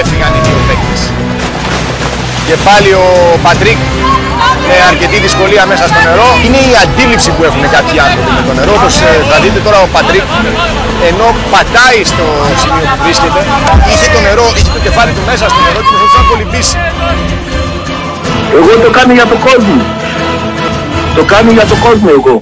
έφυγαν οι δύο παίκτες. Και πάλι ο Πατρίκ με αρκετή δυσκολία μέσα στο νερό. Είναι η αντίληψη που έχουν κάποιοι άνθρωποι με το νερό. Όπως ε, θα δείτε τώρα ο Πατρίκ ενώ πατάει στο σημείο που βρίσκεται, είχε το νερό, είχε το κεφάλι του μέσα στο νερό και προσπαθούσε να κολυμπήσει. Εγώ το κάνω για το κόσμο. Το κάνω για το κόσμο εγώ.